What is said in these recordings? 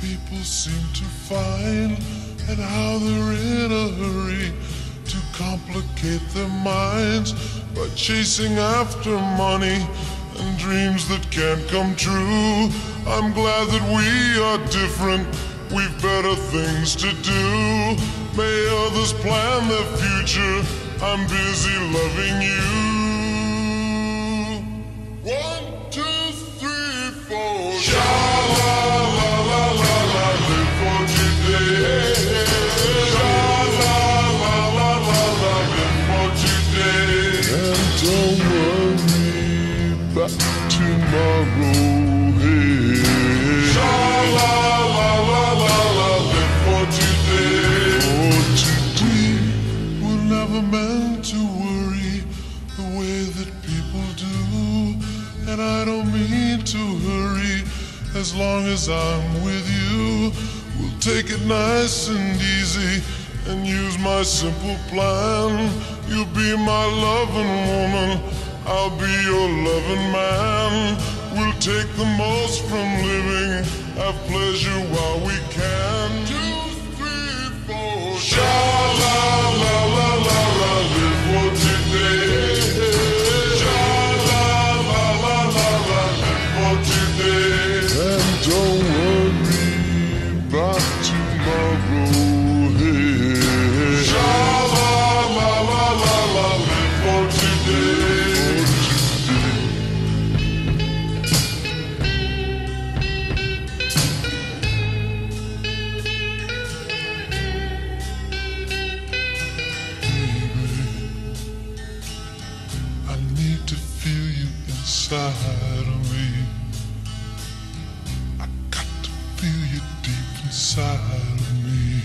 people seem to find and how they're in a hurry to complicate their minds by chasing after money and dreams that can't come true. I'm glad that we are different, we've better things to do. May others plan their future, I'm busy loving you. About tomorrow. Hey. Sha la la la la la, live for today. For today, we're never meant to worry the way that people do. And I don't mean to hurry as long as I'm with you. We'll take it nice and easy and use my simple plan. You'll be my loving woman, I'll be your loving man. We'll take the most from living, have pleasure while we can. Two, three, four. Sha inside of me. I got to feel you deep inside of me.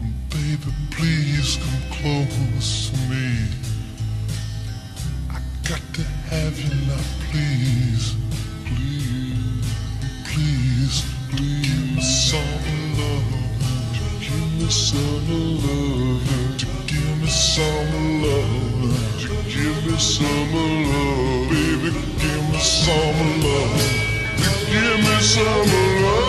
Oh, baby, please come close to me. I got to have you now, please. Please, please, please. Give me some love. Give me some love. Give me some love. Give me some love. Some love. Give me some love.